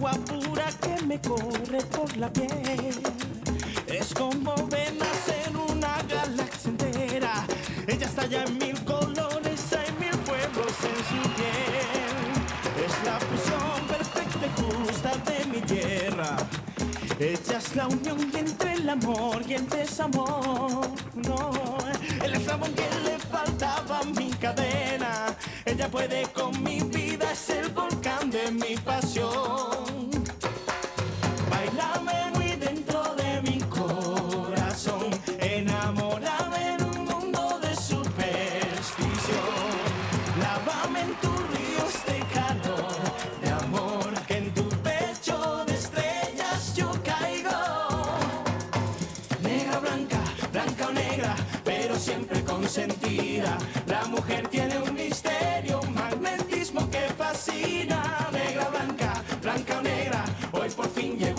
Agua pura que me corre por la piel. Es como venas en una galaxia entera. Ella está ya en mil colores, hay mil pueblos en su piel. Es la fusión perfecta y justa de mi tierra. Ella es la unión entre el amor y el desamor. El eslabón que le faltaba mi cadena. Ella puede con mi vida, es el volcán de mi pasión.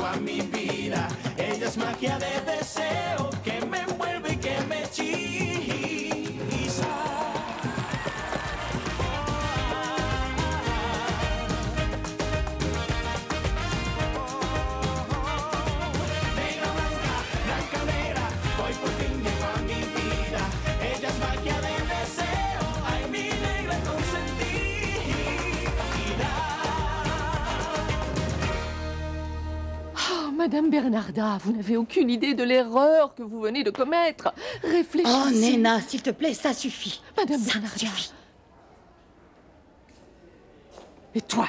A mi vida. Ella es magia de deseo Madame Bernarda, vous n'avez aucune idée de l'erreur que vous venez de commettre. Réfléchissez. Oh, Nena, s'il te plaît, ça suffit. Madame ça Bernarda. suffit. Et toi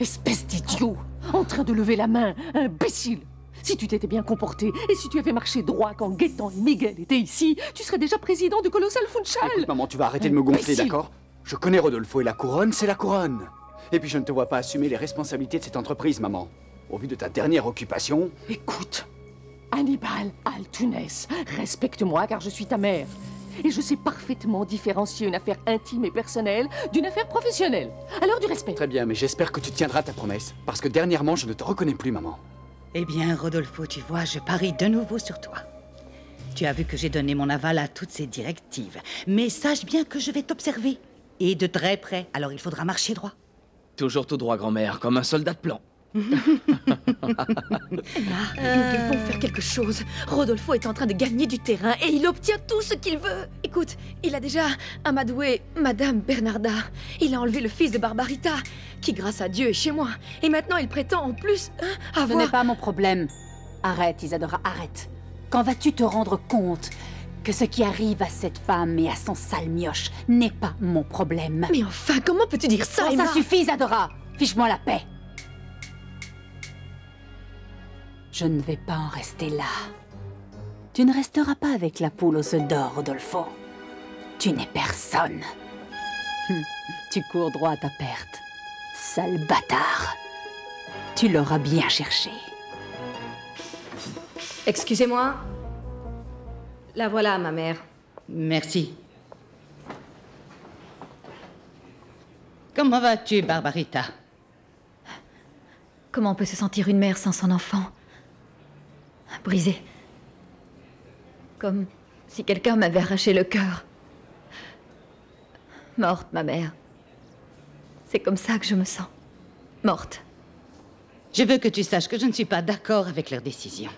Espèce d'idiot En train de lever la main, imbécile Si tu t'étais bien comporté et si tu avais marché droit quand Gaëtan et Miguel étaient ici, tu serais déjà président du Colossal Funchal Écoute, maman, tu vas arrêter de me gonfler, d'accord? Je connais Rodolfo et la couronne, c'est la couronne. Et puis je ne te vois pas assumer les responsabilités de cette entreprise, maman. Au vu de ta dernière occupation, Écoute, Hannibal Altunès, respecte-moi car je suis ta mère. Et je sais parfaitement différencier une affaire intime et personnelle d'une affaire professionnelle. Alors du respect. très bien, mais j'espère que tu tiendras ta promesse. Parce que dernièrement, je ne te reconnais plus, maman. Eh bien, Rodolfo, tu vois, je parie de nouveau sur toi. Tu as vu que j'ai donné mon aval à toutes ces directives. Mais sache bien que je vais t'observer. Et de très près. Alors il faudra marcher droit. Toujours tout droit, grand-mère, comme un soldat de plan. Nous devons faire quelque chose. Rodolfo est en train de gagner du terrain et il obtient tout ce qu'il veut. Écoute, il a déjà amadoué Madame Bernarda. Il a enlevé le fils de Barbarita, qui grâce à Dieu est chez moi. Et maintenant il prétend en plus hein, Ce avoir... n'est pas mon problème. Arrête, Isadora, arrête. Quand vas-tu te rendre compte que ce qui arrive à cette femme et à son sale mioche n'est pas mon problème? Mais enfin, comment peux-tu dire ça, Emma ça suffit, Isadora Fiche-moi la paix Je ne vais pas en rester là. Tu ne resteras pas avec la poule aux œufs d'or, Rodolfo. Tu n'es personne. Hum, Tu cours droit à ta perte. Sale bâtard. Tu l'auras bien cherché. Excusez-moi. La voilà, ma mère. Merci. Comment vas-tu, Barbarita? Comment peut se sentir une mère sans son enfant? Brisée. Comme si quelqu'un m'avait arraché le cœur. Morte, ma mère. C'est comme ça que je me sens. Morte. Je veux que tu saches que je ne suis pas d'accord avec leur décision.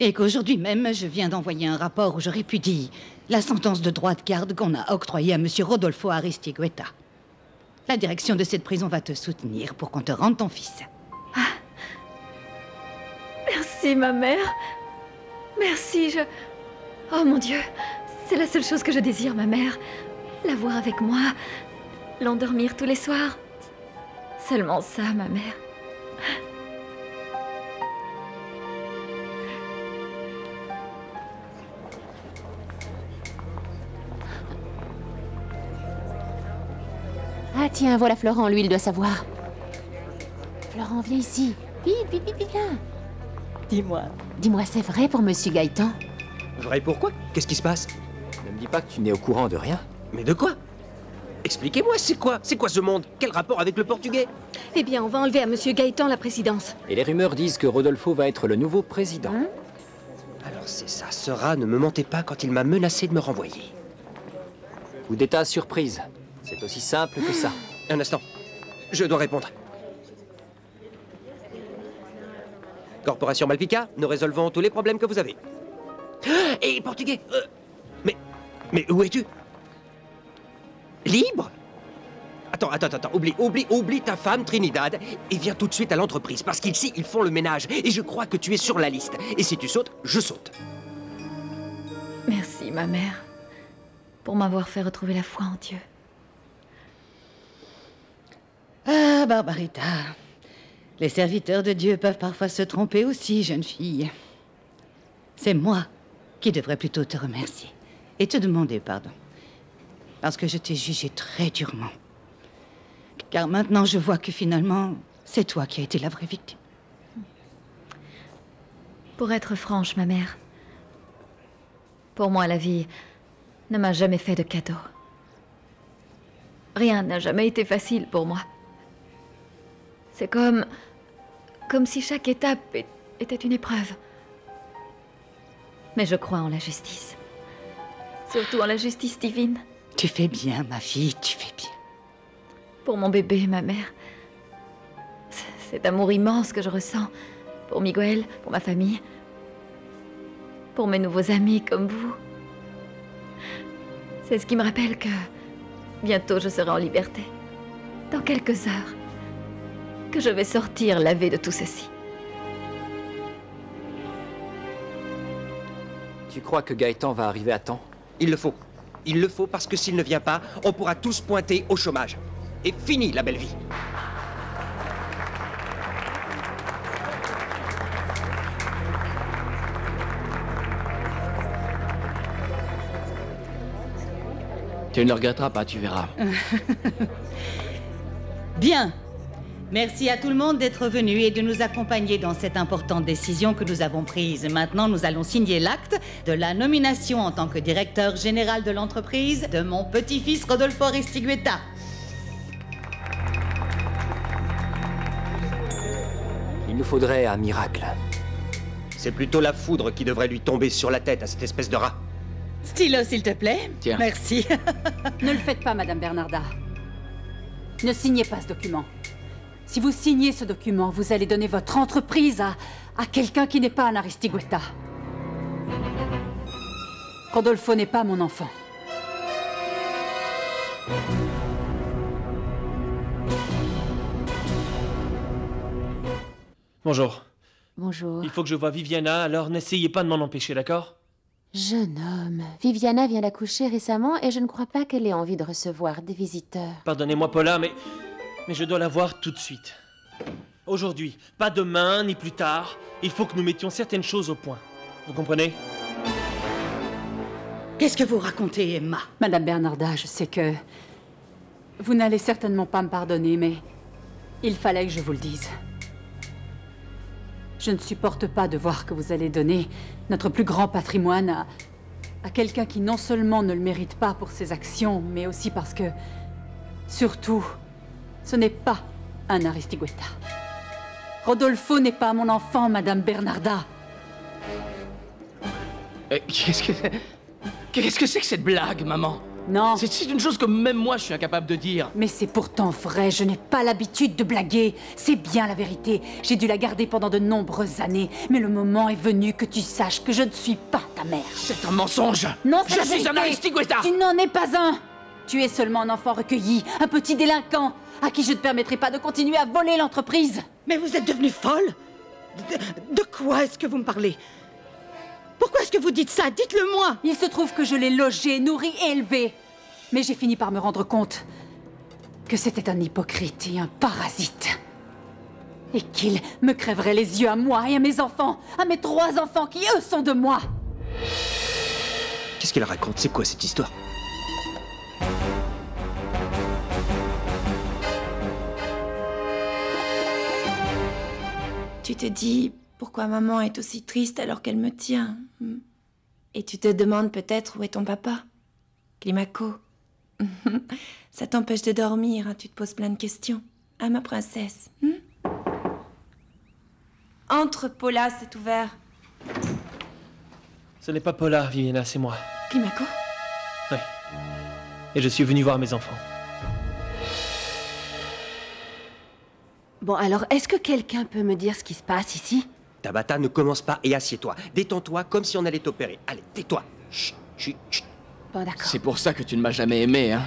Et qu'aujourd'hui même, je viens d'envoyer un rapport où je répudie la sentence de droit de garde qu'on a octroyée à M. Rodolfo Aristigueta. La direction de cette prison va te soutenir pour qu'on te rende ton fils. Merci, ma mère. Merci, je... Oh mon Dieu, c'est la seule chose que je désire, ma mère. La voir avec moi, l'endormir tous les soirs. Seulement ça, ma mère. Ah tiens, voilà Florent, lui, il doit savoir. Florent, viens ici. Vite, vite, vite, viens. Dis-moi. Dis-moi, c'est vrai pour Monsieur Gaëtan? Vrai pourquoi Qu'est-ce qui se passe? Ne me dis pas que tu n'es au courant de rien. Mais de quoi? Expliquez-moi, c'est quoi? C'est quoi ce monde? Quel rapport avec le portugais? Eh bien, on va enlever à Monsieur Gaëtan la présidence. Et les rumeurs disent que Rodolfo va être le nouveau président. Alors c'est ça, Sera ne me mentait pas quand il m'a menacé de me renvoyer. Coup d'état surprise. C'est aussi simple que ça. Un instant. Je dois répondre. Corporation Malpica, nous résolvons tous les problèmes que vous avez. Et portugais euh, Mais. Mais où es-tu? Libre? Attends, attends, attends, oublie, oublie, oublie ta femme Trinidad et viens tout de suite à l'entreprise parce qu'ici ils font le ménage et je crois que tu es sur la liste. Et si tu sautes, je saute. Merci, ma mère, pour m'avoir fait retrouver la foi en Dieu. Ah, Barbarita. Les serviteurs de Dieu peuvent parfois se tromper aussi, jeune fille. C'est moi qui devrais plutôt te remercier et te demander pardon. Parce que je t'ai jugé très durement. Car maintenant, je vois que finalement, c'est toi qui as été la vraie victime. Pour être franche, ma mère, pour moi, la vie ne m'a jamais fait de cadeau. Rien n'a jamais été facile pour moi. C'est comme. comme si chaque étape était une épreuve. Mais je crois en la justice. Surtout en la justice divine. Tu fais bien, ma fille, tu fais bien. Pour mon bébé, ma mère. Cet amour immense que je ressens pour Miguel, pour ma famille, pour mes nouveaux amis comme vous. C'est ce qui me rappelle que bientôt je serai en liberté. Dans quelques heures. Que je vais sortir laver de tout ceci. Tu crois que Gaëtan va arriver à temps? Il le faut. Il le faut parce que s'il ne vient pas, on pourra tous pointer au chômage. Et fini la belle vie. Tu ne le regretteras pas, tu verras. Bien. Merci à tout le monde d'être venu et de nous accompagner dans cette importante décision que nous avons prise. Maintenant, nous allons signer l'acte de la nomination en tant que directeur général de l'entreprise de mon petit-fils Rodolfo Restigueta. Il nous faudrait un miracle. C'est plutôt la foudre qui devrait lui tomber sur la tête à cette espèce de rat. Stylo, s'il te plaît. Tiens. Merci. Ne le faites pas, Madame Bernarda. Ne signez pas ce document. Si vous signez ce document, vous allez donner votre entreprise à, à quelqu'un qui n'est pas un Aristigueta. Rodolfo n'est pas mon enfant. Bonjour. Bonjour. Il faut que je voie Viviana, alors n'essayez pas de m'en empêcher, d'accord? Jeune homme, Viviana vient d'accoucher récemment et je ne crois pas qu'elle ait envie de recevoir des visiteurs. Pardonnez-moi, Paula, mais. Mais je dois la voir tout de suite. Aujourd'hui, pas demain, ni plus tard. Il faut que nous mettions certaines choses au point. Vous comprenez? Qu'est-ce que vous racontez, Emma? Madame Bernarda, je sais que vous n'allez certainement pas me pardonner, mais il fallait que je vous le dise. Je ne supporte pas de voir que vous allez donner notre plus grand patrimoine à, à quelqu'un qui non seulement ne le mérite pas pour ses actions, mais aussi parce que, surtout, ce n'est pas un Aristigueta. Rodolfo n'est pas mon enfant, Madame Bernarda. Euh, Qu'est-ce que. Qu'est-ce que c'est que cette blague, maman? Non. C'est une chose que même moi je suis incapable de dire. Mais c'est pourtant vrai, je n'ai pas l'habitude de blaguer. C'est bien la vérité. J'ai dû la garder pendant de nombreuses années. Mais le moment est venu que tu saches que je ne suis pas ta mère. C'est un mensonge Non, c'est Je la suis vérité. un Aristigueta Tu n'en es pas un Tu es seulement un enfant recueilli, un petit délinquant, à qui je ne permettrai pas de continuer à voler l'entreprise. Mais vous êtes devenue folle de, de quoi est-ce que vous me parlez? Pourquoi est-ce que vous dites ça? Dites-le-moi Il se trouve que je l'ai logé, nourri et élevé. Mais j'ai fini par me rendre compte que c'était un hypocrite et un parasite. Et qu'il me crèverait les yeux à moi et à mes enfants, à mes trois enfants qui, eux, sont de moi. Qu'est-ce qu'elle raconte? C'est quoi cette histoire? Tu te dis pourquoi maman est aussi triste alors qu'elle me tient. hmm? Et tu te demandes peut-être où est ton papa? Climaco. Ça t'empêche de dormir, hein, tu te poses plein de questions. Ah, ma princesse. hmm? Entre, Paula, c'est ouvert. Ce n'est pas Paula, Viviana, c'est moi. Climaco? Oui. Et je suis venu voir mes enfants. Bon, alors, est-ce que quelqu'un peut me dire ce qui se passe ici? Tabata, ne commence pas et assieds-toi. Détends-toi comme si on allait t'opérer. Allez, tais-toi. Chut, chut, chut. Bon, d'accord. C'est pour ça que tu ne m'as jamais aimé, hein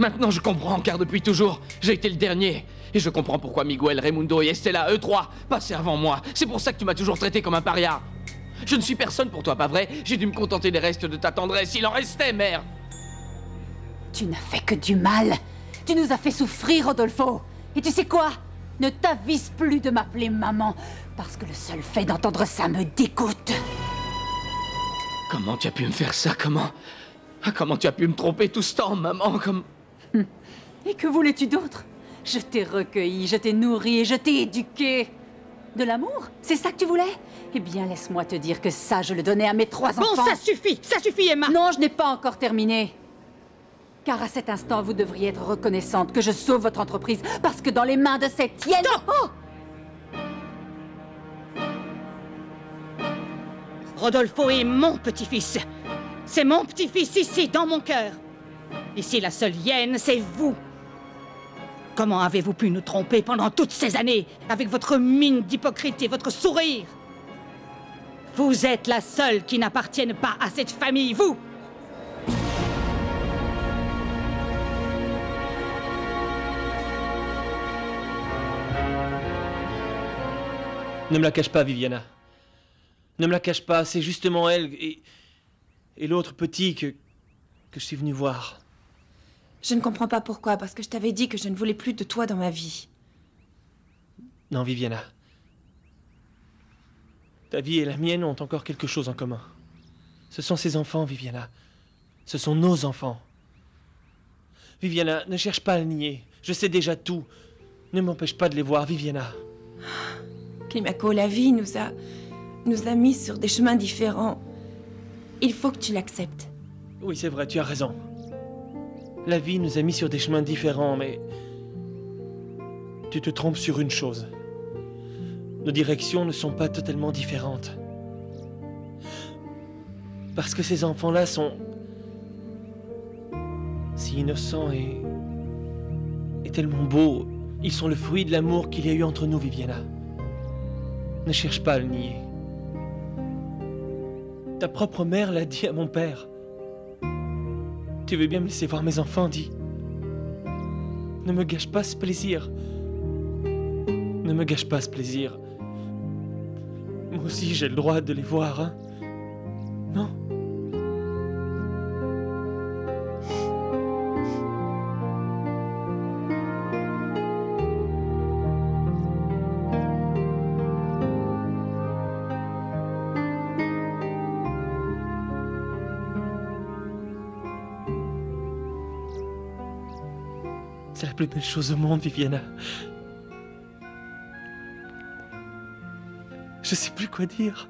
Maintenant, je comprends, car depuis toujours, j'ai été le dernier. Et je comprends pourquoi Miguel, Raimundo et Estella, eux trois, passaient avant moi. C'est pour ça que tu m'as toujours traité comme un paria. Je ne suis personne pour toi, pas vrai? J'ai dû me contenter des restes de ta tendresse. Il en restait, mère Tu n'as fait que du mal. Tu nous as fait souffrir, Rodolfo. Et tu sais quoi? Ne t'avise plus de m'appeler maman, parce que le seul fait d'entendre ça me dégoûte. Comment tu as pu me faire ça Comment? Ah, Comment tu as pu me tromper tout ce temps, maman Comme... Et que voulais-tu d'autre? Je t'ai recueilli, je t'ai nourri et je t'ai éduqué. De l'amour? C'est ça que tu voulais? Eh bien, laisse-moi te dire que ça, je le donnais à mes trois Bon, enfants. ça suffit, ça suffit, Emma Non, je n'ai pas encore terminé. Car à cet instant, vous devriez être reconnaissante que je sauve votre entreprise, parce que dans les mains de cette tienne... Oh Rodolfo est mon petit-fils. C'est mon petit-fils ici, dans mon cœur. Ici, la seule hyène, c'est vous. Comment avez-vous pu nous tromper pendant toutes ces années, avec votre mine d'hypocrite et votre sourire? Vous êtes la seule qui n'appartienne pas à cette famille, vous Ne me la cache pas, Viviana. Ne me la cache pas, c'est justement elle et, et l'autre petit que, que je suis venu voir. Je ne comprends pas pourquoi, parce que je t'avais dit que je ne voulais plus de toi dans ma vie. Non, Viviana. Ta vie et la mienne ont encore quelque chose en commun. Ce sont ses enfants, Viviana. Ce sont nos enfants. Viviana, ne cherche pas à le nier. Je sais déjà tout. Ne m'empêche pas de les voir, Viviana. Climaco, la vie nous a. nous a mis sur des chemins différents. Il faut que tu l'acceptes. Oui, c'est vrai, tu as raison. La vie nous a mis sur des chemins différents, mais... Tu te trompes sur une chose. Nos directions ne sont pas totalement différentes. Parce que ces enfants-là sont... si innocents et... et tellement beaux. Ils sont le fruit de l'amour qu'il y a eu entre nous, Viviana. Ne cherche pas à le nier. Ta propre mère l'a dit à mon père. Tu veux bien me laisser voir mes enfants, dis. Ne me gâche pas ce plaisir. Ne me gâche pas ce plaisir. Moi aussi, j'ai le droit de les voir, hein. Non plus belle chose au monde, Viviana. Je sais plus quoi dire.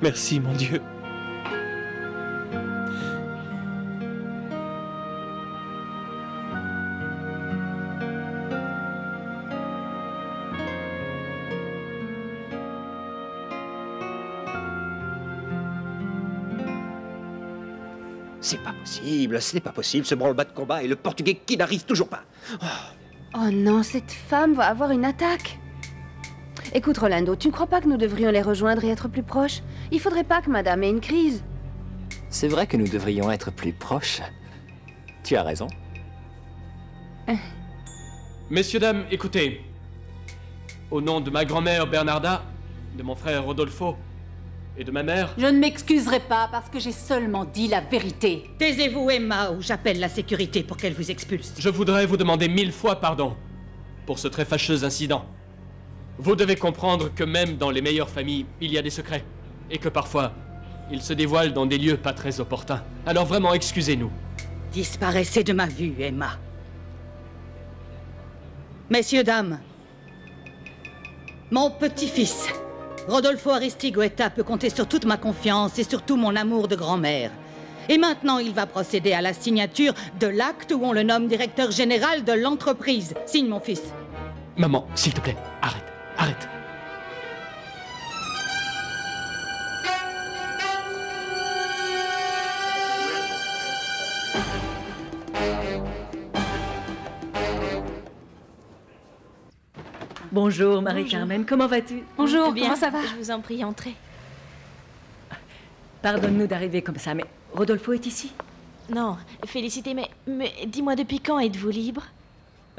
Merci, mon Dieu. C'est pas possible, ce n'est pas possible, ce branle-bas de combat et le portugais qui n'arrive toujours pas. Oh non, cette femme va avoir une attaque. Écoute, Rolando, tu ne crois pas que nous devrions les rejoindre et être plus proches? Il faudrait pas que madame ait une crise. C'est vrai que nous devrions être plus proches. Tu as raison. Messieurs, dames, écoutez. Au nom de ma grand-mère Bernarda, de mon frère Rodolfo et de ma mère, Je ne m'excuserai pas parce que j'ai seulement dit la vérité. Taisez-vous, Emma, ou j'appelle la sécurité pour qu'elle vous expulse. je voudrais vous demander mille fois pardon pour ce très fâcheux incident. Vous devez comprendre que même dans les meilleures familles, il y a des secrets. Et que parfois, ils se dévoilent dans des lieux pas très opportuns. Alors vraiment, excusez-nous. Disparaissez de ma vue, Emma. Messieurs, dames, mon petit-fils, Rodolfo Aristigoeta peut compter sur toute ma confiance et surtout mon amour de grand-mère. Et maintenant, il va procéder à la signature de l'acte où on le nomme directeur général de l'entreprise. Signe, mon fils. Maman, s'il te plaît, arrête, arrête. Bonjour Marie-Carmen, comment vas-tu? Bonjour, comment ça va? Je vous en prie, entrez. Pardonne-nous d'arriver comme ça, mais Rodolfo est ici Non, félicité, mais, mais dis-moi depuis quand êtes-vous libre?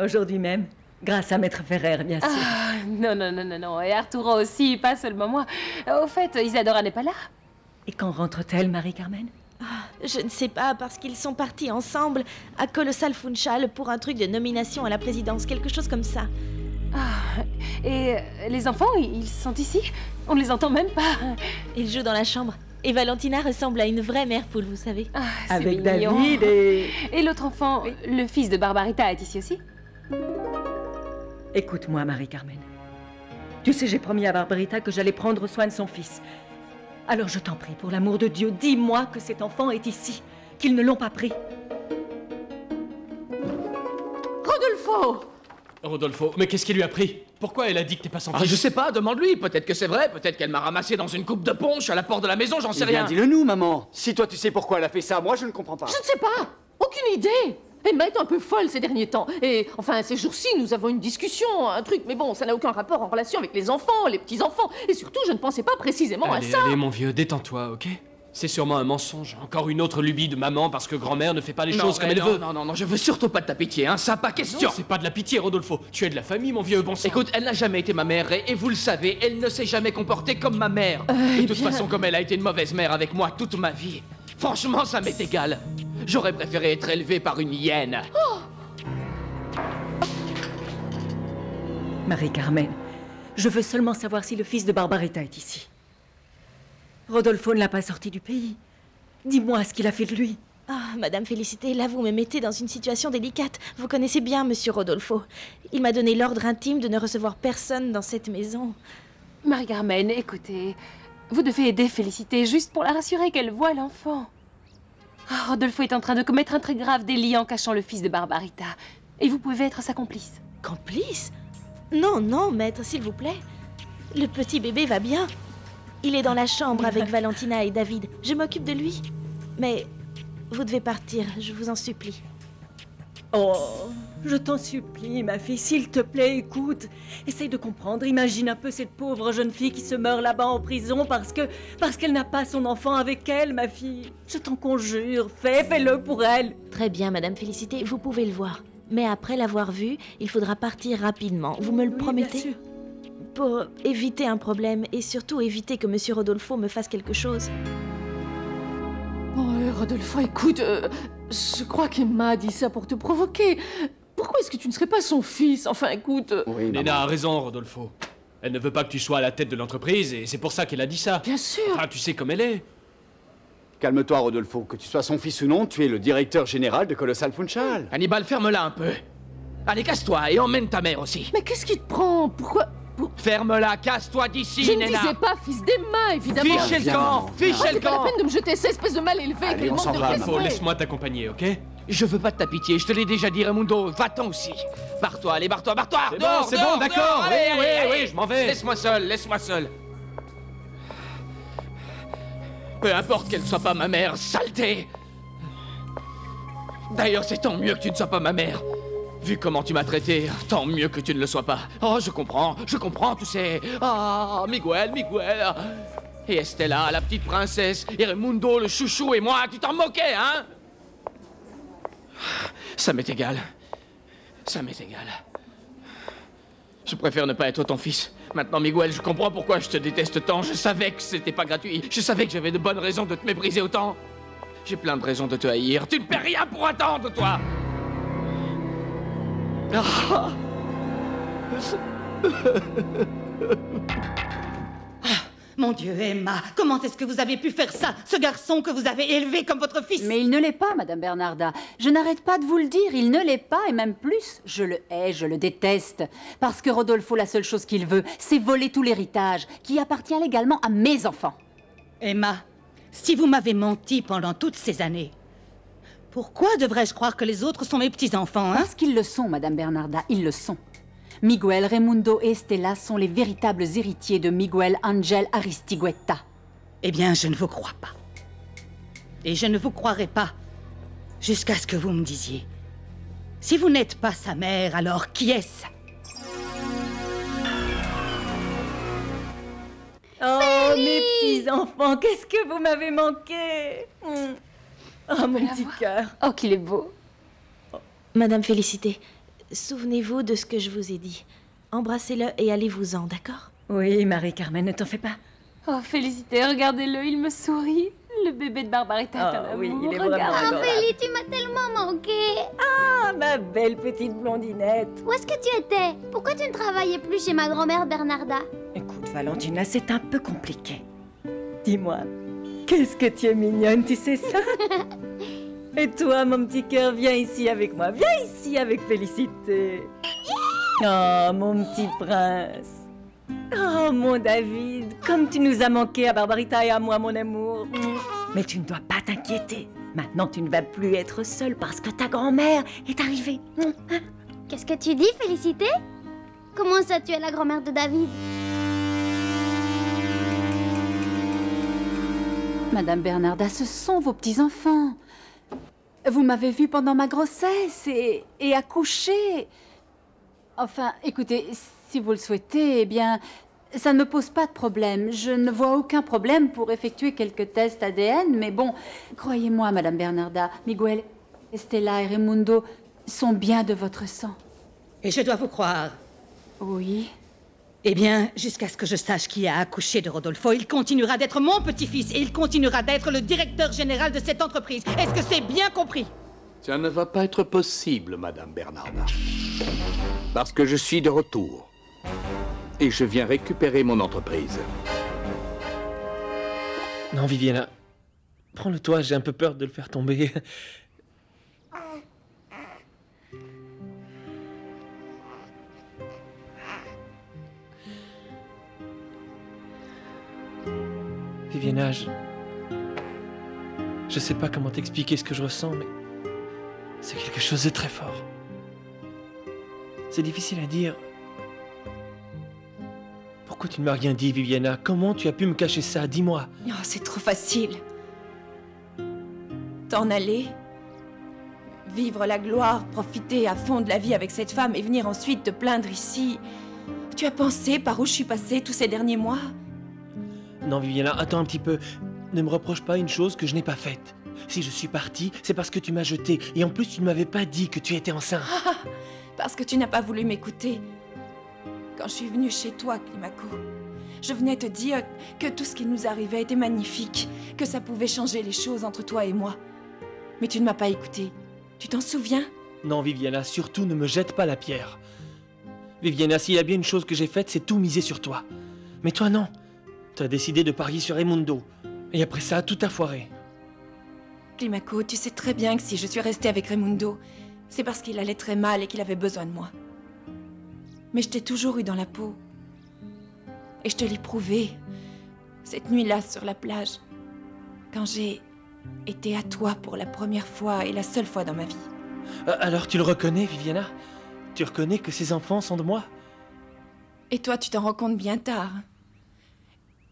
Aujourd'hui même, grâce à Maître Ferrer, bien sûr. Ah, non, non, non, non, non. Et Arturo aussi, pas seulement moi. Au fait, Isadora n'est pas là. Et quand rentre-t-elle, Marie-Carmen? Ah, Je ne sais pas, parce qu'ils sont partis ensemble à Colossal Funchal pour un truc de nomination à la présidence, quelque chose comme ça. Ah, et euh, les enfants, ils sont ici On ne les entend même pas. Ils jouent dans la chambre. Et Valentina ressemble à une vraie mère poule, vous savez. C'est Avec mignon. David et... Et l'autre enfant, le fils de Barbarita, est ici aussi Écoute-moi, Marie-Carmen. Tu sais, j'ai promis à Barbarita que j'allais prendre soin de son fils. Alors je t'en prie, pour l'amour de Dieu, dis-moi que cet enfant est ici, qu'ils ne l'ont pas pris. Rodolfo Rodolfo, mais qu'est-ce qui lui a pris? Pourquoi elle a dit que t'es pas son Ah, je sais pas, demande-lui. Peut-être que c'est vrai, peut-être qu'elle m'a ramassé dans une coupe de punch à la porte de la maison, j'en sais Eh bien, rien. dis-le nous, maman. Si toi tu sais pourquoi elle a fait ça, moi je ne comprends pas. Je ne sais pas. Aucune idée. Emma est un peu folle ces derniers temps. Et enfin, ces jours-ci, nous avons une discussion, un truc. Mais bon, ça n'a aucun rapport en relation avec les enfants, les petits-enfants. Et surtout, je ne pensais pas précisément à ça. allez, mon vieux, détends-toi, ok? C'est sûrement un mensonge. Encore une autre lubie de maman parce que grand-mère ne fait pas les Non, choses comme elle non, veut. Non, non, non, je veux surtout pas de ta pitié, hein, ça pas question. Non, c'est pas de la pitié, Rodolfo. Tu es de la famille, mon vieux, bon sang. Écoute, elle n'a jamais été ma mère et, et vous le savez, elle ne s'est jamais comportée comme ma mère. eh de toute bien- façon, comme elle a été une mauvaise mère avec moi toute ma vie, franchement, ça m'est égal. J'aurais préféré être élevé par une hyène. Marie-Carmen, je veux seulement savoir si le fils de Barbarita est ici. Rodolfo ne l'a pas sorti du pays. Dis-moi ce qu'il a fait de lui. Ah, Madame Félicité, là vous me mettez dans une situation délicate. Vous connaissez bien Monsieur Rodolfo. Il m'a donné l'ordre intime de ne recevoir personne dans cette maison. Marie-Carmen, écoutez, vous devez aider Félicité juste pour la rassurer qu'elle voit l'enfant. Ah, Rodolfo est en train de commettre un très grave délit en cachant le fils de Barbarita. Et vous pouvez être sa complice. Complice? Non, non, maître, s'il vous plaît. Le petit bébé va bien. Il est dans la chambre avec Valentina et David. Je m'occupe de lui. Mais vous devez partir, je vous en supplie. Oh, je t'en supplie, ma fille, s'il te plaît, écoute. Essaye de comprendre. Imagine un peu cette pauvre jeune fille qui se meurt là-bas en prison parce que parce qu'elle n'a pas son enfant avec elle, ma fille. Je t'en conjure, fais, fais-le pour elle. Très bien, Madame Félicité, vous pouvez le voir. Mais après l'avoir vu, il faudra partir rapidement. Vous me le Oui, bien promettez? sûr. Pour éviter un problème et surtout éviter que Monsieur Rodolfo me fasse quelque chose. Oh, Rodolfo, écoute, euh, je crois qu'Emma a dit ça pour te provoquer. Pourquoi est-ce que tu ne serais pas son fils? Enfin, écoute. euh, Léna a raison, Rodolfo. Elle ne veut pas que tu sois à la tête de l'entreprise et c'est pour ça qu'elle a dit ça. Bien sûr. Enfin, tu sais comme elle est. Calme-toi, Rodolfo. Que tu sois son fils ou non, tu es le directeur général de Colossal Funchal. Hannibal, ferme-la un peu. Allez, casse-toi et emmène ta mère aussi. Mais qu'est-ce qui te prend? Pourquoi Ferme-la, casse-toi d'ici, Je ne Nena. disais pas fils d'Emma, évidemment. Fichez le camp Fichez le c'est pas la camp peine de me jeter cette espèce de mal élevé. Allez, on manque s'en de va, laisse-moi t'accompagner, ok Je veux pas de ta pitié, je te l'ai déjà dit, Raimundo. Va-t'en aussi. Barre-toi, allez, barre-toi, barre-toi. C'est bon, c'est bon, d'accord. Oui, oui, allez, oui, je m'en vais. Laisse-moi seul, laisse-moi seul. Peu importe qu'elle ne soit pas ma mère, saleté. D'ailleurs, c'est tant mieux que tu ne sois pas ma mère. Vu comment tu m'as traité, tant mieux que tu ne le sois pas. Oh, je comprends, je comprends, tu sais. Ah, Miguel, Miguel. Et Estella, la petite princesse, et Raimundo, le chouchou, et moi, tu t'en moquais, hein? Ça m'est égal. Ça m'est égal. Je préfère ne pas être ton fils. Maintenant, Miguel, je comprends pourquoi je te déteste tant. Je savais que c'était pas gratuit. Je savais que j'avais de bonnes raisons de te mépriser autant. J'ai plein de raisons de te haïr. Tu ne perds rien pour attendre, toi Ah. Mon Dieu, Emma, comment est-ce que vous avez pu faire ça Ce garçon que vous avez élevé comme votre fils? Mais il ne l'est pas, Madame Bernarda. Je n'arrête pas de vous le dire, il ne l'est pas, et même plus, je le hais, je le déteste. Parce que Rodolfo, la seule chose qu'il veut, c'est voler tout l'héritage, qui appartient légalement à mes enfants. Emma, si vous m'avez menti pendant toutes ces années, pourquoi devrais-je croire que les autres sont mes petits-enfants, hein? Parce qu'ils le sont, Madame Bernarda, ils le sont. Miguel, Raimundo et Estela sont les véritables héritiers de Miguel Angel Aristigueta. Eh bien, je ne vous crois pas. Et je ne vous croirai pas jusqu'à ce que vous me disiez. Si vous n'êtes pas sa mère, alors qui est-ce? Oh, mes petits-enfants, qu'est-ce que vous m'avez manqué? Hmm. Oh, mon petit cœur. Oh, qu'il est beau. Madame Félicité, souvenez-vous de ce que je vous ai dit. Embrassez-le et allez-vous-en, d'accord? Oui, Marie-Carmen, ne t'en fais pas. Oh, félicité, regardez-le, il me sourit. Le bébé de Barbarita est un Ah oui, il est vraiment regarde. adorable. Ophélie, tu m'as tellement manqué. Ah, ma belle petite blondinette. Où est-ce que tu étais? Pourquoi tu ne travaillais plus chez ma grand-mère Bernarda? Écoute, Valentina, c'est un peu compliqué. Dis-moi, qu'est-ce que tu es mignonne, tu sais ça? Et toi, mon petit cœur, viens ici avec moi. Viens ici avec Félicité. Oh, mon petit prince. Oh, mon David, comme tu nous as manqué à Barbarita et à moi, mon amour. Mais tu ne dois pas t'inquiéter. Maintenant, tu ne vas plus être seule parce que ta grand-mère est arrivée. Qu'est-ce que tu dis, Félicité? Comment ça, tu es la grand-mère de David? Madame Bernarda, ce sont vos petits-enfants. Vous m'avez vue pendant ma grossesse et, et accoucher. Enfin, écoutez, si vous le souhaitez, eh bien, ça ne me pose pas de problème. Je ne vois aucun problème pour effectuer quelques tests ADN, mais bon, croyez-moi, Madame Bernarda, Miguel, Estella et Raimundo sont bien de votre sang. Et je dois vous croire. Oui. Eh bien, jusqu'à ce que je sache qui a accouché de Rodolfo, il continuera d'être mon petit-fils et il continuera d'être le directeur général de cette entreprise. Est-ce que c'est bien compris? Ça ne va pas être possible, Madame Bernarda. Parce que je suis de retour. Et je viens récupérer mon entreprise. Non, Viviana. Prends-le toi, j'ai un peu peur de le faire tomber. Viviana, je... Sais pas comment t'expliquer ce que je ressens, mais... C'est quelque chose de très fort. C'est difficile à dire. Pourquoi tu ne m'as rien dit, Viviana? Comment tu as pu me cacher ça? Dis-moi. Oh, c'est trop facile. T'en aller, vivre la gloire, profiter à fond de la vie avec cette femme et venir ensuite te plaindre ici. Tu as pensé par où je suis passée tous ces derniers mois? Non, Viviana, attends un petit peu. Ne me reproche pas une chose que je n'ai pas faite. Si je suis partie, c'est parce que tu m'as jeté. Et en plus, tu ne m'avais pas dit que tu étais enceinte. Ah, Parce que tu n'as pas voulu m'écouter. Quand je suis venue chez toi, Climaco, je venais te dire que tout ce qui nous arrivait était magnifique, que ça pouvait changer les choses entre toi et moi. Mais tu ne m'as pas écouté. Tu t'en souviens? Non, Viviana, surtout ne me jette pas la pierre. Viviana, s'il y a bien une chose que j'ai faite, c'est tout miser sur toi. Mais toi, non. Tu as décidé de parier sur Raimundo. Et après ça, tout a foiré. Climaco, tu sais très bien que si je suis restée avec Raimundo, c'est parce qu'il allait très mal et qu'il avait besoin de moi. Mais je t'ai toujours eu dans la peau. Et je te l'ai prouvé, cette nuit-là sur la plage, quand j'ai été à toi pour la première fois et la seule fois dans ma vie. Euh, Alors tu le reconnais, Viviana? Tu reconnais que ces enfants sont de moi? Et toi, tu t'en rends compte bien tard.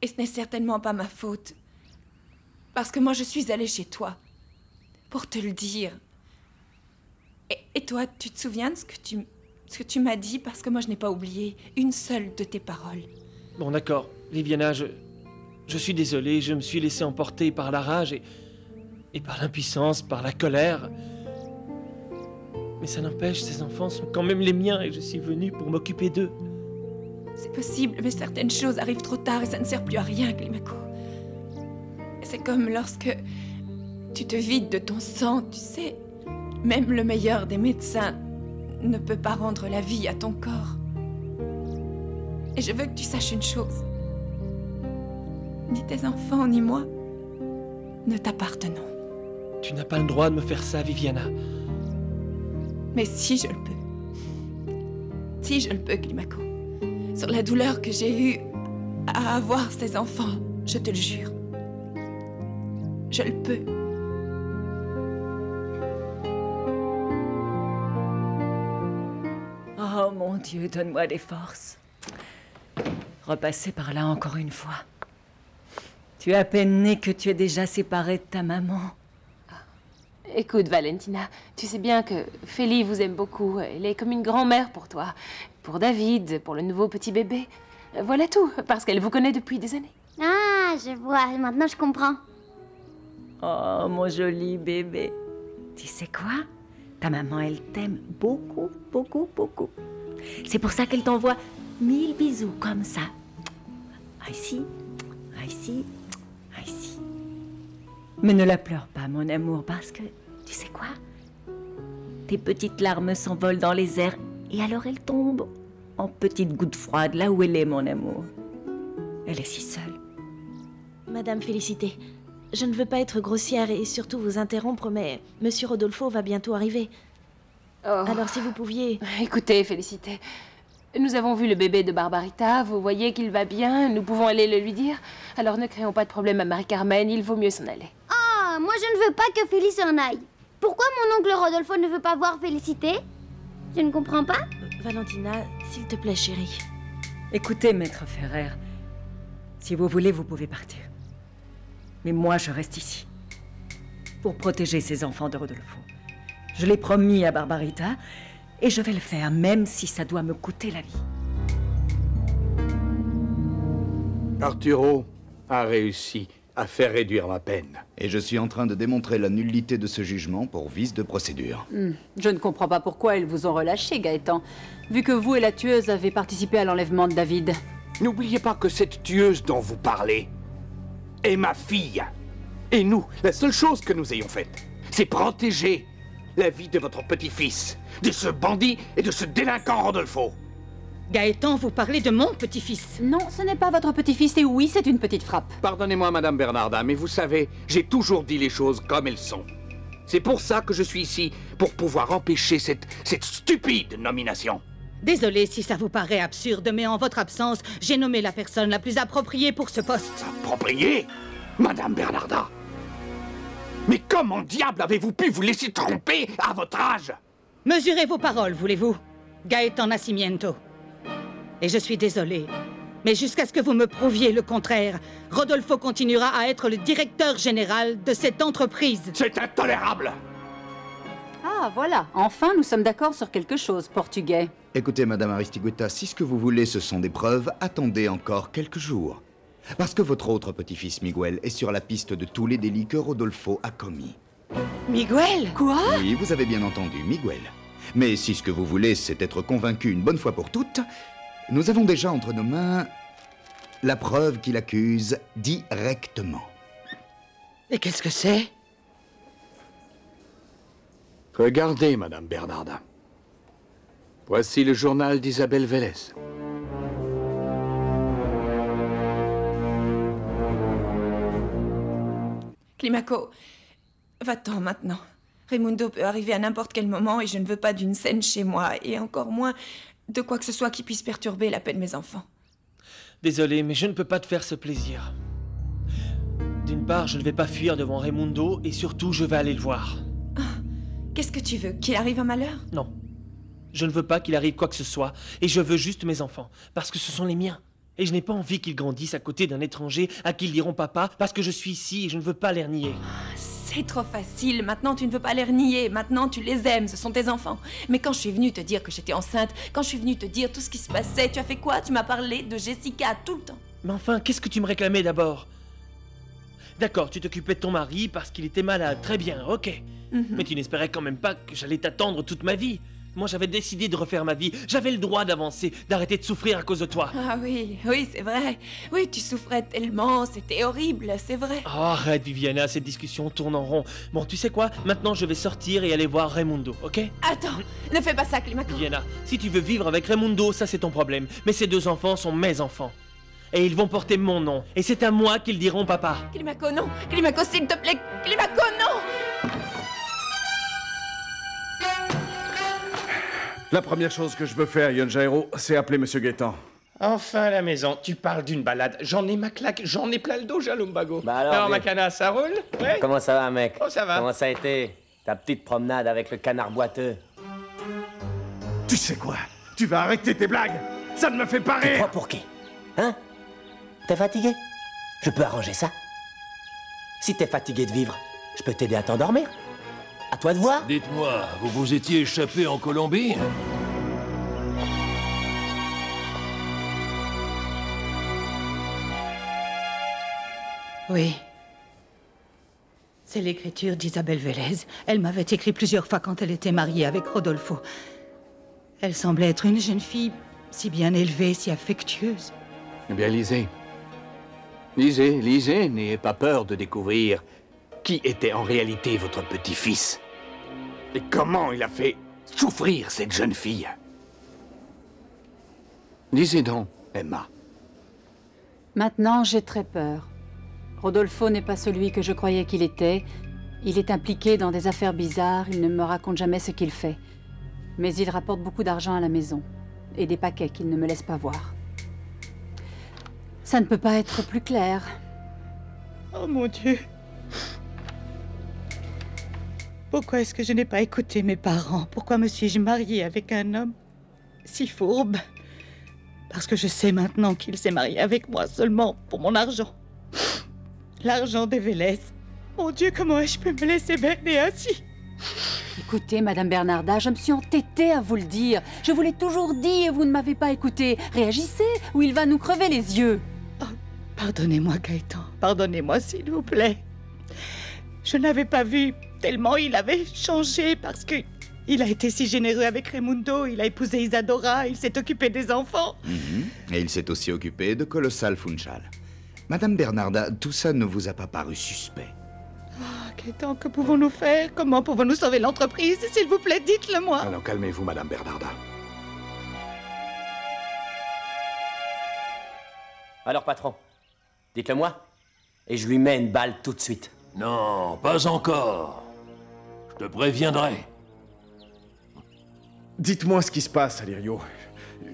Et ce n'est certainement pas ma faute. Parce que moi, je suis allée chez toi. Pour te le dire. Et, toi, tu te souviens de ce que tu, ce que tu m'as dit? Parce que moi, je n'ai pas oublié une seule de tes paroles. Bon, d'accord. Viviana, je... Je suis désolé, je me suis laissé emporter par la rage et... Et par l'impuissance, par la colère. Mais ça n'empêche, ces enfants sont quand même les miens et je suis venu pour m'occuper d'eux. C'est possible, mais certaines choses arrivent trop tard et ça ne sert plus à rien, Climaco. C'est comme lorsque tu te vides de ton sang, tu sais. Même le meilleur des médecins ne peut pas rendre la vie à ton corps. Et je veux que tu saches une chose. Ni tes enfants, ni moi ne t'appartenons. Tu n'as pas le droit de me faire ça, Viviana. Mais si je le peux. Si je le peux, Climaco. Sur la douleur que j'ai eue à avoir ces enfants, je te le jure. Je le peux. Oh mon Dieu, donne-moi des forces. Repasser par là encore une fois. Tu es à peine né que tu es déjà séparé de ta maman. Écoute, Valentina, tu sais bien que Félie vous aime beaucoup. Elle est comme une grand-mère pour toi, pour David, pour le nouveau petit bébé. Voilà tout, parce qu'elle vous connaît depuis des années. Ah, je vois, maintenant je comprends. Oh, mon joli bébé. Tu sais quoi? Ta maman, elle t'aime beaucoup, beaucoup, beaucoup. C'est pour ça qu'elle t'envoie mille bisous comme ça. Ah, ici, ah, ici, ah, ici. Mais ne la pleure pas, mon amour, parce que, tu sais quoi? Tes petites larmes s'envolent dans les airs et alors elles tombent en petites gouttes froides là où elle est, mon amour. Elle est si seule. Madame Félicité, je ne veux pas être grossière et surtout vous interrompre, mais Monsieur Rodolfo va bientôt arriver. Alors si vous pouviez... Écoutez, Félicité, nous avons vu le bébé de Barbarita, vous voyez qu'il va bien, nous pouvons aller le lui dire. Alors ne créons pas de problème à Marie-Carmen, il vaut mieux s'en aller. Oh, moi je ne veux pas que Félix s'en aille. Pourquoi mon oncle Rodolfo ne veut pas voir Félicité? Je ne comprends pas. Valentina, s'il te plaît, chérie. Écoutez, maître Ferrer, si vous voulez, vous pouvez partir. Mais moi, je reste ici. Pour protéger ces enfants de Rodolfo. Je l'ai promis à Barbarita, et je vais le faire, même si ça doit me coûter la vie. Arturo a réussi à faire réduire ma peine. Et je suis en train de démontrer la nullité de ce jugement pour vice de procédure. Hmm, Je ne comprends pas pourquoi ils vous ont relâché, Gaëtan, vu que vous et la tueuse avez participé à l'enlèvement de David. N'oubliez pas que cette tueuse dont vous parlez est ma fille. Et nous, la seule chose que nous ayons faite, c'est protéger la vie de votre petit-fils, de ce bandit et de ce délinquant Rodolfo. Gaëtan, vous parlez de mon petit-fils. Non, ce n'est pas votre petit-fils, et oui, c'est une petite frappe. Pardonnez-moi, Madame Bernarda, mais vous savez, j'ai toujours dit les choses comme elles sont. C'est pour ça que je suis ici, pour pouvoir empêcher cette, cette stupide nomination. Désolé si ça vous paraît absurde, mais en votre absence, j'ai nommé la personne la plus appropriée pour ce poste. Appropriée Madame Bernarda Mais comment diable avez-vous pu vous laisser tromper à votre âge? Mesurez vos paroles, voulez-vous? Gaëtan Nascimento. Et je suis désolé, mais jusqu'à ce que vous me prouviez le contraire, Rodolfo continuera à être le directeur général de cette entreprise. C'est intolérable Ah, voilà, enfin nous sommes d'accord sur quelque chose, portugais. Écoutez, Madame Aristigueta, si ce que vous voulez ce sont des preuves, attendez encore quelques jours. Parce que votre autre petit-fils, Miguel, est sur la piste de tous les délits que Rodolfo a commis. Miguel? Quoi? Oui, vous avez bien entendu, Miguel. Mais si ce que vous voulez, c'est être convaincu une bonne fois pour toutes, nous avons déjà entre nos mains la preuve qu'il accuse directement. Et qu'est-ce que c'est? Regardez, Madame Bernarda. Voici le journal d'Isabelle Vélez. Climaco, va-t'en maintenant. Raimundo peut arriver à n'importe quel moment et je ne veux pas d'une scène chez moi, et encore moins de quoi que ce soit qui puisse perturber la paix de mes enfants. Désolé, mais je ne peux pas te faire ce plaisir. D'une part, je ne vais pas fuir devant Raimundo, et surtout, je vais aller le voir. Qu'est-ce que tu veux Qu'il arrive un malheur Non. Je ne veux pas qu'il arrive quoi que ce soit, et je veux juste mes enfants, parce que ce sont les miens. Et je n'ai pas envie qu'ils grandissent à côté d'un étranger à qui ils diront papa, parce que je suis ici et je ne veux pas les renier. C'est trop facile. Maintenant, tu ne veux pas les renier. Maintenant, tu les aimes. Ce sont tes enfants. Mais quand je suis venue te dire que j'étais enceinte, quand je suis venue te dire tout ce qui se passait, tu as fait quoi? Tu m'as parlé de Jessica tout le temps. Mais enfin, qu'est-ce que tu me réclamais d'abord? D'accord, tu t'occupais de ton mari parce qu'il était malade. Très bien, ok. Mhm. Mais tu n'espérais quand même pas que j'allais t'attendre toute ma vie. Moi, j'avais décidé de refaire ma vie. J'avais le droit d'avancer, d'arrêter de souffrir à cause de toi. Ah oui, oui, c'est vrai. Oui, tu souffrais tellement. C'était horrible, c'est vrai. Oh, arrête, Viviana, cette discussion tourne en rond. Bon, tu sais quoi? Maintenant, je vais sortir et aller voir Raimundo, ok? Attends, ne fais pas ça, Climaco. Viviana, si tu veux vivre avec Raimundo, ça c'est ton problème. Mais ces deux enfants sont mes enfants. Et ils vont porter mon nom. Et c'est à moi qu'ils diront papa. Climaco, non. Climaco, s'il te plaît. Climaco, non. La première chose que je veux faire, Yon Jairo, c'est appeler Monsieur Gaétan. Enfin à la maison, tu parles d'une balade. J'en ai ma claque, j'en ai plein le dos, Jalumbago. Bah alors, alors mais- Macana, ça roule Ouais Comment ça va, mec Oh, ça va. Comment ça a été Ta petite promenade avec le canard boiteux Tu sais quoi Tu vas arrêter tes blagues Ça ne me fait pas Tu rire crois pour qui Hein T'es fatigué Je peux arranger ça. Si t'es fatigué de vivre, je peux t'aider à t'endormir. À toi de voir. Dites-moi, vous vous étiez échappé en Colombie? Oui. C'est l'écriture d'Isabelle Vélez. Elle m'avait écrit plusieurs fois quand elle était mariée avec Rodolfo. Elle semblait être une jeune fille si bien élevée, si affectueuse. Eh bien, lisez. Lisez, lisez, n'ayez pas peur de découvrir qui était en réalité votre petit-fils. Et comment il a fait souffrir cette jeune fille. Lisez donc, Emma. Maintenant, j'ai très peur. Rodolfo n'est pas celui que je croyais qu'il était. Il est impliqué dans des affaires bizarres, il ne me raconte jamais ce qu'il fait. Mais il rapporte beaucoup d'argent à la maison. Et des paquets qu'il ne me laisse pas voir. Ça ne peut pas être plus clair. Oh mon Dieu. Pourquoi est-ce que je n'ai pas écouté mes parents? Pourquoi me suis-je mariée avec un homme si fourbe? Parce que je sais maintenant qu'il s'est marié avec moi seulement pour mon argent. L'argent des Vélez. Mon Dieu, comment ai-je pu me laisser berner ainsi? Écoutez, Madame Bernarda, je me suis entêtée à vous le dire. Je vous l'ai toujours dit et vous ne m'avez pas écouté. Réagissez ou il va nous crever les yeux. Oh, pardonnez-moi, Gaëtan. Pardonnez-moi, s'il vous plaît. Je n'avais pas vu tellement il avait changé parce que il a été si généreux avec Raimundo, il a épousé Isadora, il s'est occupé des enfants. Mhm. Et il s'est aussi occupé de Colossal Funchal. Madame Bernarda, tout ça ne vous a pas paru suspect Ah, Gaëtan, que pouvons-nous faire? Comment pouvons-nous sauver l'entreprise? S'il vous plaît, dites-le moi. Alors calmez-vous, Madame Bernarda. Alors, patron, dites-le moi. Et je lui mets une balle tout de suite. Non, pas encore. Je te préviendrai. Dites-moi ce qui se passe, Alirio.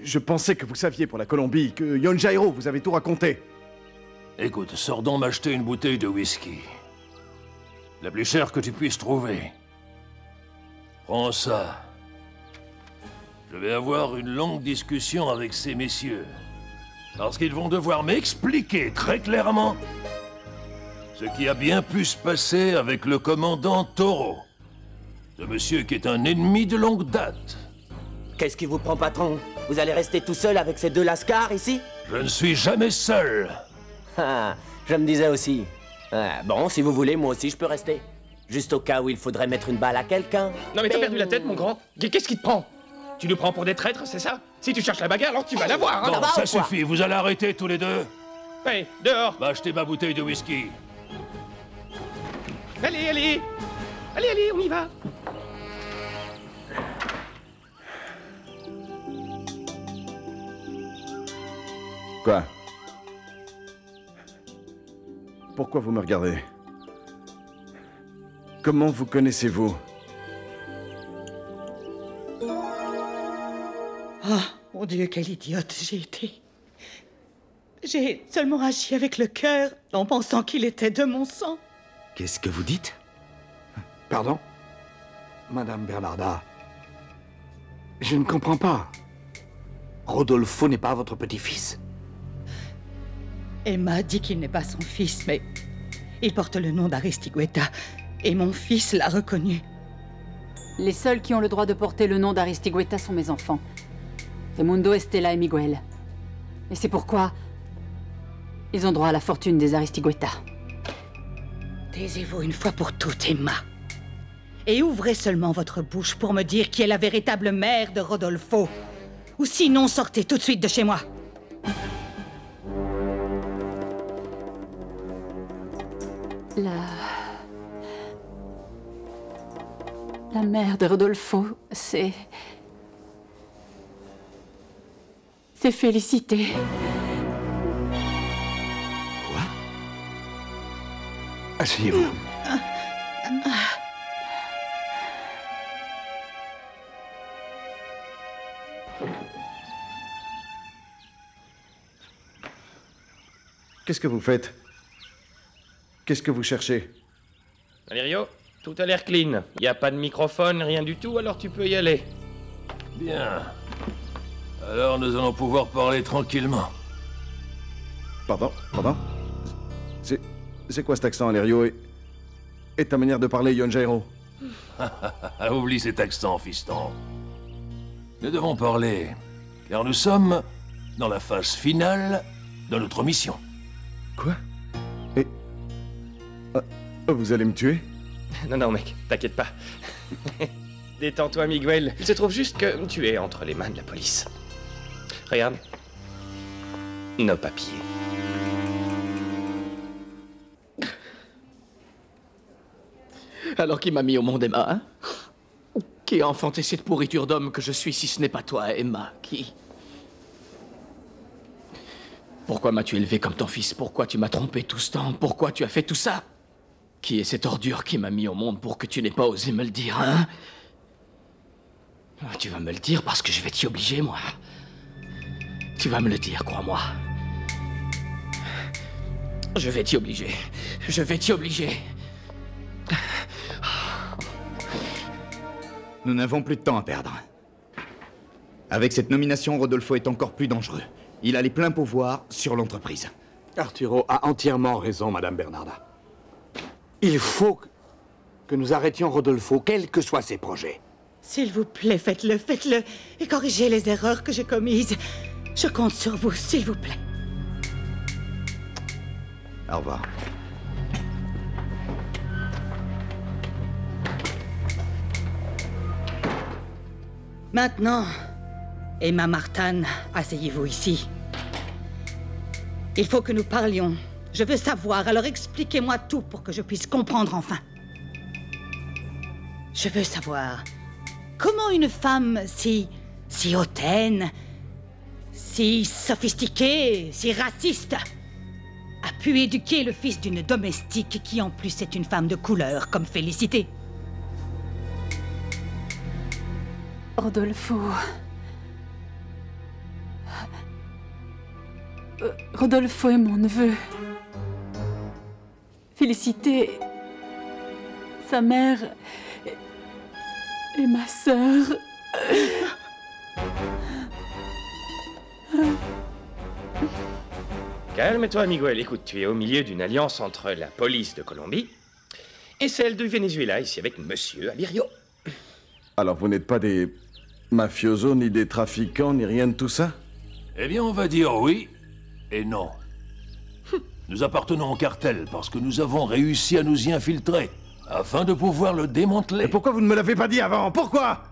Je pensais que vous saviez pour la Colombie, que Yon Jairo vous avait tout raconté. Écoute, sors donc m'acheter une bouteille de whisky. La plus chère que tu puisses trouver. Prends ça. Je vais avoir une longue discussion avec ces messieurs. Parce qu'ils vont devoir m'expliquer très clairement ce qui a bien pu se passer avec le commandant Toro. Ce monsieur qui est un ennemi de longue date. Qu'est-ce qui vous prend, patron? Vous allez rester tout seul avec ces deux lascars ici? Je ne suis jamais seul. Ah, je me disais aussi. Ah, bon, si vous voulez, moi aussi je peux rester. Juste au cas où il faudrait mettre une balle à quelqu'un. Non mais t'as perdu la tête, mon grand. Qu'est-ce qui te prend? Tu nous prends pour des traîtres, c'est ça? Si tu cherches la bagarre, alors tu vas l'avoir. Hein Bon, ça suffit, vous allez arrêter tous les deux. Ouais, dehors. Va acheter ma bouteille de whisky. Allez, allez Allez, allez, on y va Quoi Pourquoi vous me regardez Comment vous connaissez-vous Oh, mon Dieu, quelle idiote j'ai été. J'ai seulement agi avec le cœur en pensant qu'il était de mon sang. Qu'est-ce que vous dites? Pardon? Madame Bernarda, je ne comprends pas. Rodolfo n'est pas votre petit-fils Emma dit qu'il n'est pas son fils, mais il porte le nom d'Aristigueta. Et mon fils l'a reconnu. Les seuls qui ont le droit de porter le nom d'Aristigueta sont mes enfants. Raimundo, Estella et Miguel. Et c'est pourquoi ils ont droit à la fortune des Aristigueta. Taisez-vous une fois pour toutes, Emma. Et ouvrez seulement votre bouche pour me dire qui est la véritable mère de Rodolfo. Ou sinon, sortez tout de suite de chez moi. La... La mère de Rodolfo, c'est... C'est Félicité. Asseyez-vous. Qu'est-ce que vous faites? Qu'est-ce que vous cherchez? Valerio, tout a l'air clean. Il n'y a pas de microphone, rien du tout, alors tu peux y aller. Bien. Alors nous allons pouvoir parler tranquillement. Pardon Pardon? C'est... Quoi cet accent, Alerio et... et ta manière de parler, Yon Jairo Oublie cet accent, fiston. Nous devons parler, car nous sommes dans la phase finale de notre mission. Quoi Et... Vous allez me tuer Non, non, mec, t'inquiète pas. Détends-toi, Miguel. Il se trouve juste que tu es entre les mains de la police. Regarde. Nos papiers. Alors qui m'a mis au monde, Emma hein? Qui a enfanté cette pourriture d'homme que je suis si ce n'est pas toi, Emma? Qui? Pourquoi m'as-tu élevé comme ton fils? Pourquoi tu m'as trompé tout ce temps? Pourquoi tu as fait tout ça? Qui est cette ordure qui m'a mis au monde pour que tu n'aies pas osé me le dire, hein? Ah, Tu vas me le dire parce que je vais t'y obliger, moi. Tu vas me le dire, crois-moi. Je vais t'y obliger. Je vais t'y obliger. Nous n'avons plus de temps à perdre. Avec cette nomination, Rodolfo est encore plus dangereux. Il a les pleins pouvoirs sur l'entreprise. Arturo a entièrement raison, Madame Bernarda. Il faut que- que nous arrêtions Rodolfo, quels que soient ses projets. S'il vous plaît, faites-le, faites-le, et corrigez les erreurs que j'ai commises. Je compte sur vous, s'il vous plaît. Au revoir. Maintenant, Emma Martin, asseyez-vous ici. Il faut que nous parlions. Je veux savoir, alors expliquez-moi tout pour que je puisse comprendre enfin. Je veux savoir comment une femme si. si hautaine, si sophistiquée, si raciste, a pu éduquer le fils d'une domestique qui en plus est une femme de couleur comme Félicité? Rodolfo. Rodolfo est mon neveu. Félicité. Sa mère. Et ma sœur. Calme-toi, Miguel. Écoute, tu es au milieu d'une alliance entre la police de Colombie et celle du Venezuela, ici avec Monsieur Alirio. Alors vous n'êtes pas des mafiosos, ni des trafiquants, ni rien de tout ça Eh bien, on va dire oui et non. Nous appartenons au cartel parce que nous avons réussi à nous y infiltrer afin de pouvoir le démanteler. Et pourquoi vous ne me l'avez pas dit avant? Pourquoi?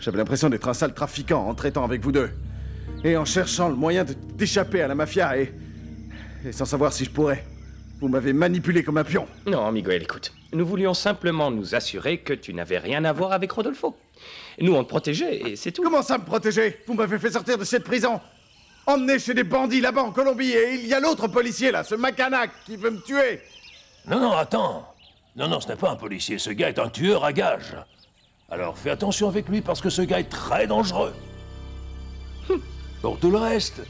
J'avais l'impression d'être un sale trafiquant en traitant avec vous deux. Et en cherchant le moyen de- d'échapper à la mafia et... Et sans savoir si je pourrais. Vous m'avez manipulé comme un pion. Non, Miguel, écoute. Nous voulions simplement nous assurer que tu n'avais rien à voir avec Rodolfo. Nous, on te protégeait et c'est tout. Comment ça me protéger? Vous m'avez fait sortir de cette prison Emmené chez des bandits là-bas en Colombie et il y a l'autre policier là, ce Macanac, qui veut me tuer. Non, non, attends. Non, non, ce n'est pas un policier. Ce gars est un tueur à gages. Alors fais attention avec lui parce que ce gars est très dangereux. Pour tout le reste,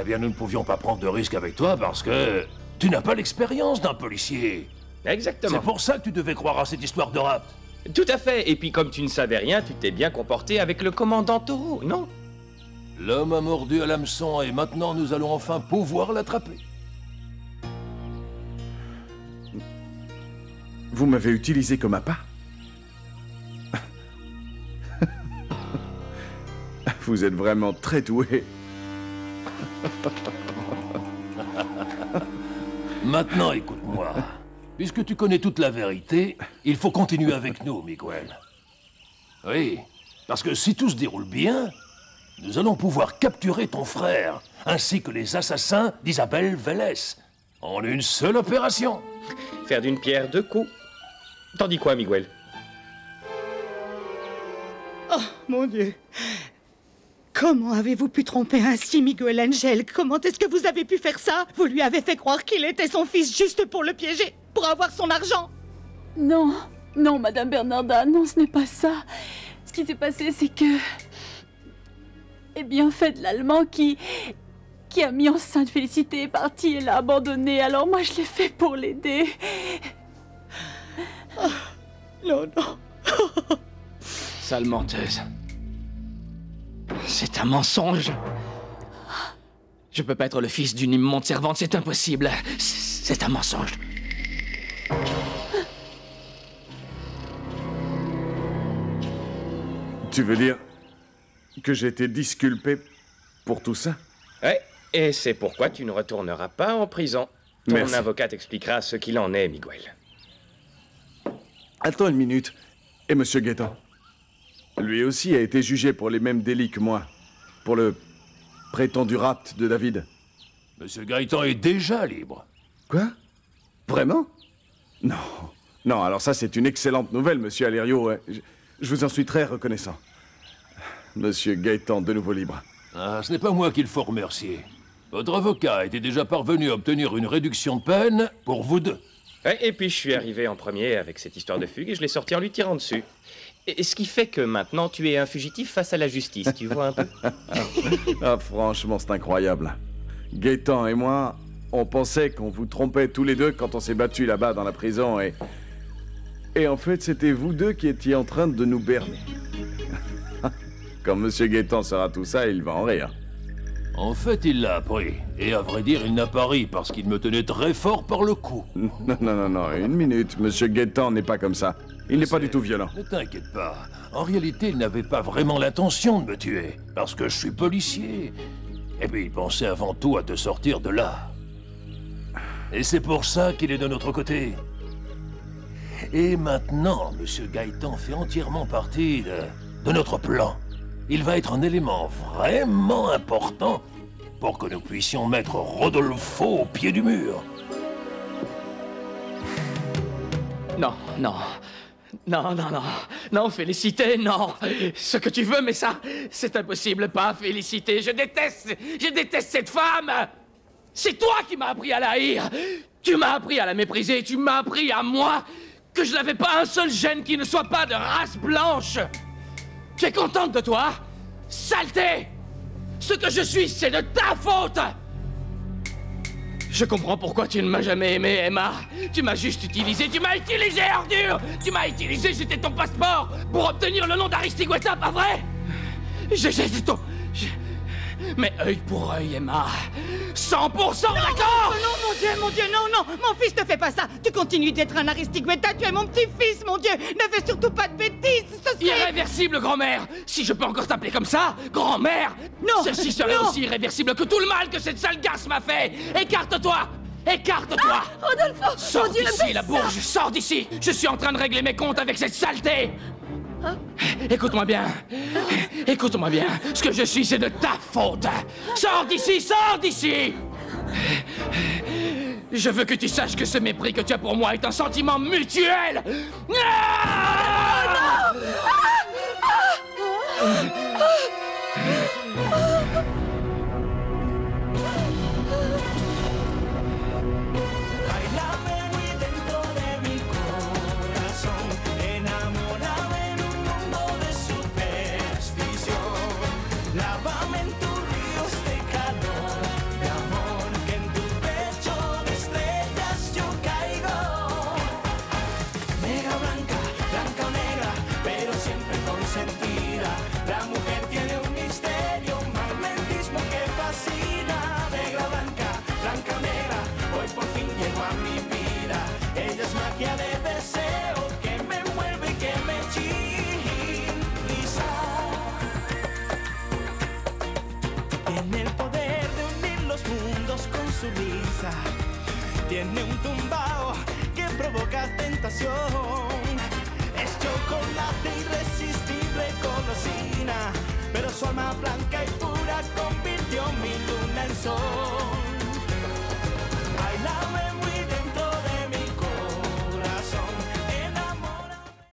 eh bien, nous ne pouvions pas prendre de risques avec toi parce que tu n'as pas l'expérience d'un policier. Exactement. C'est pour ça que tu devais croire à cette histoire de rapt. Tout à fait. Et puis, comme tu ne savais rien, tu t'es bien comporté avec le commandant Taureau, non? L'homme a mordu à l'hameçon et maintenant nous allons enfin pouvoir l'attraper. Vous m'avez utilisé comme appât? Vous êtes vraiment très doué. Maintenant, écoute-moi. Puisque tu connais toute la vérité, il faut continuer avec nous, Miguel. Oui, parce que si tout se déroule bien, nous allons pouvoir capturer ton frère, ainsi que les assassins d'Isabelle Vélez, en une seule opération. Faire d'une pierre deux coups. T'en dis quoi, Miguel? Oh, mon Dieu. Comment avez-vous pu tromper ainsi Miguel Angel? Comment est-ce que vous avez pu faire ça? Vous lui avez fait croire qu'il était son fils juste pour le piéger, pour avoir son argent Non, non, Madame Bernarda, non, ce n'est pas ça. Ce qui s'est passé, c'est que. Eh bien, fait de l'Allemand qui. qui a mis enceinte Félicité est parti et l'a abandonnée. Alors moi, je l'ai fait pour l'aider. Non, non. Sale menteuse. C'est un mensonge. Je peux pas être le fils d'une immonde servante, c'est impossible. C'est un mensonge. Tu veux dire que j'ai été disculpé pour tout ça? Ouais, et c'est pourquoi tu ne retourneras pas en prison. Ton Merci. avocat t'expliquera ce qu'il en est, Miguel. Attends une minute. Et Monsieur Gaëtan Lui aussi a été jugé pour les mêmes délits que moi. Pour le prétendu rapt de David. Monsieur Gaëtan est déjà libre. Quoi? Vraiment? Non. Non, alors ça, c'est une excellente nouvelle, monsieur Alerio. ouais. Je, je vous en suis très reconnaissant. Monsieur Gaëtan, de nouveau libre. Ah, ce n'est pas moi qu'il faut remercier. Votre avocat était déjà parvenu à obtenir une réduction de peine pour vous deux. Ouais, et puis je suis arrivé en premier avec cette histoire de fugue et je l'ai sorti en lui tirant dessus. Et ce qui fait que maintenant tu es un fugitif face à la justice, tu vois un peu? Ah, franchement, c'est incroyable. Gaëtan et moi, on pensait qu'on vous trompait tous les deux quand on s'est battus là-bas dans la prison et. Et en fait, c'était vous deux qui étiez en train de nous berner. Quand Monsieur Gaëtan saura tout ça, il va en rire. En fait, il l'a appris. Et à vrai dire, il n'a pas ri parce qu'il me tenait très fort par le cou. Non, non, non, non, une minute. Monsieur Gaëtan n'est pas comme ça. Il n'est pas du tout violent. Ne t'inquiète pas. En réalité, il n'avait pas vraiment l'intention de me tuer. Parce que je suis policier. Et puis, il pensait avant tout à te sortir de là. Et c'est pour ça qu'il est de notre côté. Et maintenant, Monsieur Gaëtan fait entièrement partie de, de notre plan. Il va être un élément vraiment important pour que nous puissions mettre Rodolfo au pied du mur. Non, non. Non, non, non. Non, Félicité, non. Ce que tu veux, mais ça, c'est impossible. Pas Félicité. Je déteste, je déteste cette femme. C'est toi qui m'as appris à la haïr. Tu m'as appris à la mépriser. Tu m'as appris à moi que je n'avais pas un seul gène qui ne soit pas de race blanche. Tu es contente de toi Saleté Ce que je suis, c'est de ta faute Je comprends pourquoi tu ne m'as jamais aimé, Emma. Tu m'as juste utilisé, tu m'as utilisé, ordure Tu m'as utilisé, j'étais ton passeport pour obtenir le nom d'Aristigueta, pas vrai? J'étais ton... Mais œil pour œil, Emma. 100% d'accord Non, mon Dieu, mon Dieu, non, non Mon fils, ne fais pas ça. Tu continues d'être un Aristigueta, tu es mon petit-fils, mon Dieu. Ne fais surtout pas de bêtises Ce serait... Irréversible, grand-mère. Si je peux encore t'appeler comme ça, grand-mère. Non Ceci serait non. aussi irréversible que tout le mal que cette sale garce m'a fait. Écarte-toi Écarte-toi. Ah, Rodolfo Sors d'ici, la bourge Sors d'ici. Je suis en train de régler mes comptes avec cette saleté Écoute-moi bien. Écoute-moi bien. Ce que je suis, c'est de ta faute. Sors d'ici Sors d'ici. Je veux que tu saches que ce mépris que tu as pour moi est un sentiment mutuel. Ah Bailame tiene un tumbao que provoca tentación. Es chocolate irresistible golosina, pero su alma blanca y pura convirtió mi luna en sol.